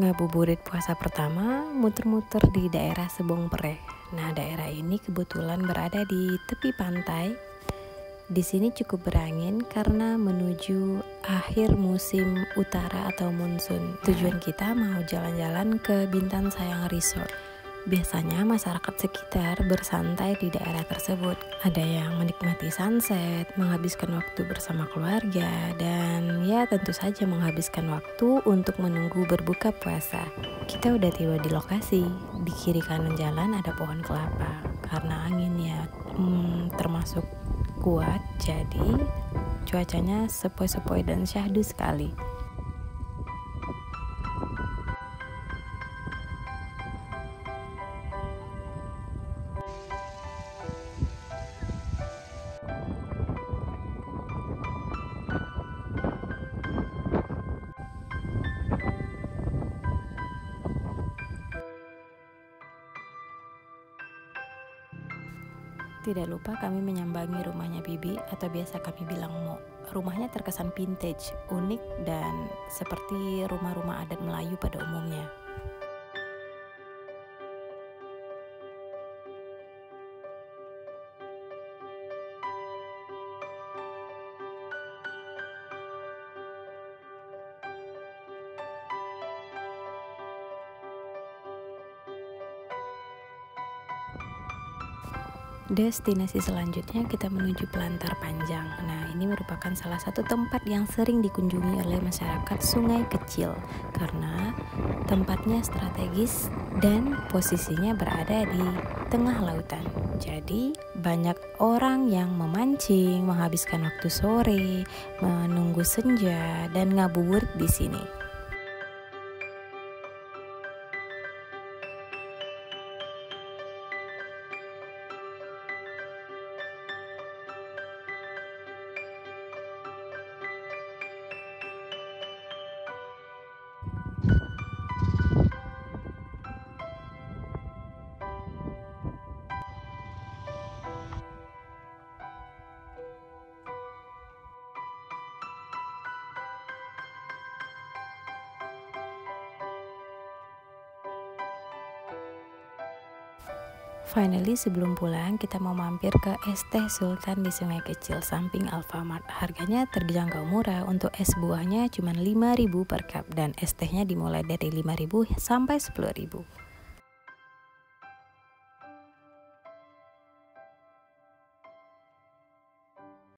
Ngabuburit puasa pertama muter-muter di daerah Sebong Pereh. Nah, daerah ini kebetulan berada di tepi pantai. Di sini cukup berangin karena menuju akhir musim utara atau monsun. Tujuan kita mau jalan-jalan ke Bintan Sayang Resort. Biasanya masyarakat sekitar bersantai di daerah tersebut. Ada yang menikmati sunset, menghabiskan waktu bersama keluarga, dan ya tentu saja menghabiskan waktu untuk menunggu berbuka puasa. Kita udah tiba di lokasi. Di kiri kanan jalan ada pohon kelapa. Karena angin ya hmm, termasuk kuat, jadi cuacanya sepoi-sepoi dan syahdu sekali. Tidak lupa kami menyambangi rumahnya Bibi atau biasa kami bilang Mo. Rumahnya terkesan vintage, unik dan seperti rumah-rumah adat Melayu pada umumnya. Destinasi selanjutnya kita menuju Pelantar Panjang. Nah, ini merupakan salah satu tempat yang sering dikunjungi oleh masyarakat Sungai Kecil karena tempatnya strategis dan posisinya berada di tengah lautan. Jadi, banyak orang yang memancing, menghabiskan waktu sore, menunggu senja dan ngabuburit di sini. Finally sebelum pulang kita mau mampir ke es teh Sultan di Sungai Kecil samping Alfamart. Harganya terjangkau murah untuk es buahnya cuma 5000 per cup dan es tehnya dimulai dari 5000 sampai 10000.